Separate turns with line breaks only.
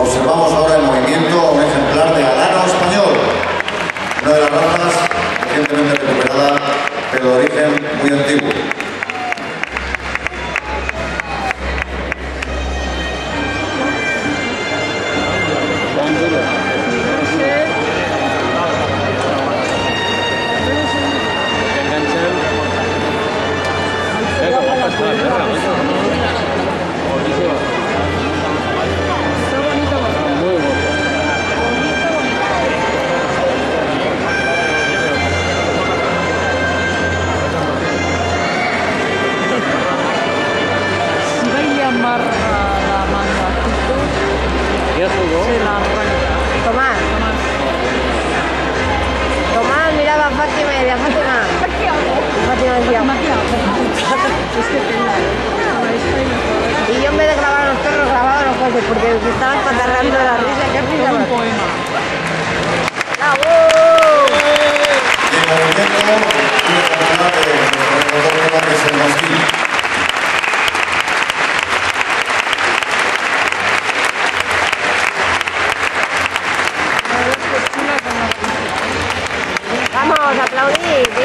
Observamos ahora el movimiento a un ejemplar de alano español, una de las razas recientemente recuperada, pero de origen muy antiguo.
Va a amarra la manga justo, se la arranca.
Tomás. Tomás, miraba a Fátima y decía, Fátima. Fátima decía,
Es que tengo y
yo en vez de grabar a los perros grababa a los jueces porque estaban patarrando de la risa. ¿Qué risa?
un poema.
Crowley